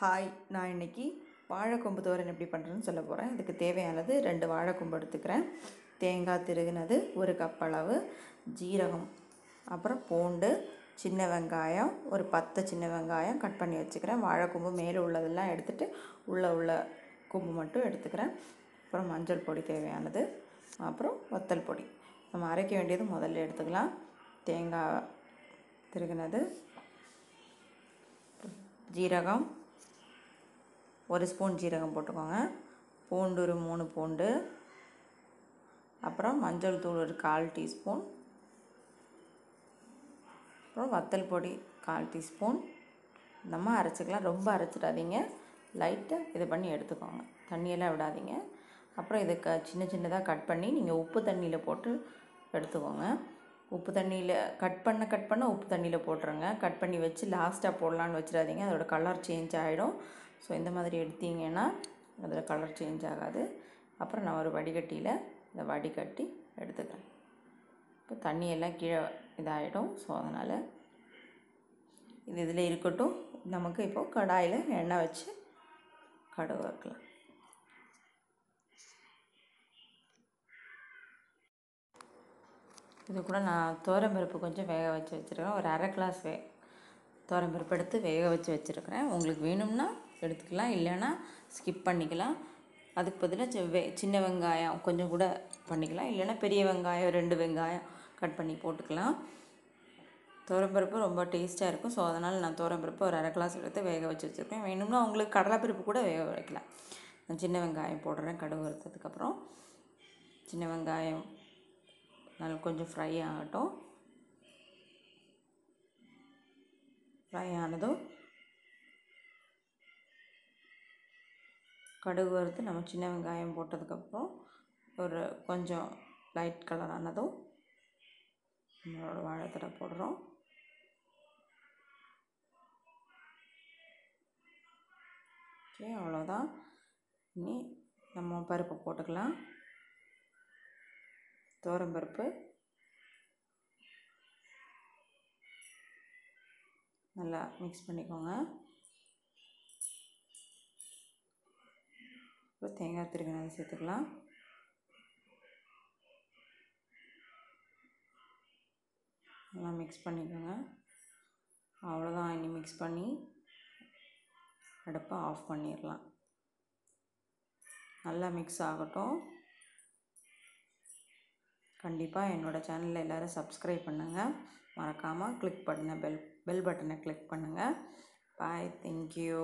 Hi நான் இன்னைக்கு வாழைக்கொம்பு தோரன் எப்படி பண்ணுறேன்னு சொல்ல போகிறேன் இதுக்கு தேவையானது ரெண்டு வாழைக்கொம்பு எடுத்துக்கிறேன். தேங்காய் திருகுனது ஒரு கப் அளவு ஜீரகம் அப்புறம் பூண்டு சின்ன வெங்காயம் ஒரு பத்து சின்ன வெங்காயம் கட் பண்ணி வச்சுக்கிறேன். வாழைக்கொம்பு மேலே உள்ளதெல்லாம் எடுத்துகிட்டு உள்ளே உள்ள கொம்பு மட்டும் எடுத்துக்கிறேன். அப்புறம் மஞ்சள் பொடி தேவையானது அப்புறம் வத்தல் பொடி. நம்ம அரைக்க வேண்டியது முதல்ல எடுத்துக்கலாம். தேங்காய் திருகுனது ஜீரகம் ஒரு ஸ்பூன் ஜீரகம் போட்டுக்கோங்க. பூண்டு ஒரு மூணு பூண்டு. அப்புறம் மஞ்சள் தூள் ஒரு கால் டீஸ்பூன். அப்புறம் வத்தல் பொடி கால் டீஸ்பூன். நம்ம அரைச்சிக்கலாம். ரொம்ப அரைச்சிடாதீங்க. லைட்டாக இது பண்ணி எடுத்துக்கோங்க. தண்ணியெல்லாம் விடாதீங்க. அப்புறம் இதை க சின்ன சின்னதாக கட் பண்ணி நீங்கள் உப்பு தண்ணியில் போட்டு எடுத்துக்கோங்க. உப்பு தண்ணியில் கட் பண்ண கட் பண்ண உப்பு தண்ணியில் போட்டுருங்க. கட் பண்ணி வச்சு லாஸ்ட்டாக போடலான்னு வச்சிடாதீங்க. அதோட கலர் சேஞ்ச் ஆகிடும் ஸோ இந்த மாதிரி எடுத்தீங்கன்னா அதில் கலர் சேஞ்ச் ஆகாது. அப்புறம் நான் ஒரு வடிகட்டியில் இதை வடிகட்டி எடுத்துக்கிறேன். இப்போ தண்ணியெல்லாம் கீழே இதாகிடும் ஸோ அதனால் இது இதில் இருக்கட்டும். நமக்கு இப்போது கடாயில் எண்ணெய் வச்சு கடுகு வைக்கலாம் இது கூட நான் பருப்பு கொஞ்சம் வேக வச்சு வச்சுருக்கேன் ஒரு அரை கிளாஸ் வே பருப்பு எடுத்து வேக வச்சு வச்சுருக்கிறேன். உங்களுக்கு வேணும்னா எடுத்துக்கலாம். இல்லைன்னா ஸ்கிப் பண்ணிக்கலாம். அதுக்கு பதிலாக வே சின்ன வெங்காயம் கொஞ்சம் கூட பண்ணிக்கலாம். இல்லைன்னா பெரிய வெங்காயம் ரெண்டு வெங்காயம் கட் பண்ணி போட்டுக்கலாம். பருப்பு ரொம்ப டேஸ்ட்டாக இருக்கும். ஸோ அதனால் நான் பருப்பு ஒரு அரை கிளாஸ் எடுத்து வேக வச்சு வச்சுருக்கேன். வேணும்னா உங்களுக்கு கடலைப்பருப்பு கூட வேக வைக்கலாம். நான் சின்ன வெங்காயம் போடுறேன் கடுகு வறுத்ததுக்கப்புறம் சின்ன வெங்காயம் நல்லா கொஞ்சம் ஃப்ரை ஆகட்டும். ஃப்ரை ஆனதும் கடுகு வறுத்து நம்ம சின்ன வெங்காயம் போட்டதுக்கப்புறம் ஒரு கொஞ்சம் லைட் கலர் ஆனதும் நம்மளோட வாழைத்தடை போடுறோம். ஓகே அவ்வளோதான் இனி நம்ம பருப்பு போட்டுக்கலாம். பருப்பு. நல்லா மிக்ஸ் பண்ணிக்கோங்க. இப்போ தேங்காய் திருகினது சேர்த்துக்கலாம். நல்லா மிக்ஸ் பண்ணிக்கோங்க. அவ்வளோதான் இனி மிக்ஸ் பண்ணி அடுப்பை ஆஃப் பண்ணிடலாம். நல்லா மிக்ஸ் ஆகட்டும். கண்டிப்பாக என்னோடய சேனலில் எல்லோரும் சப்ஸ்கிரைப் பண்ணுங்கள் மறக்காமல் கிளிக் பண்ண பெல் பெல் பட்டனை கிளிக் பண்ணுங்கள் பாய் தேங்க்யூ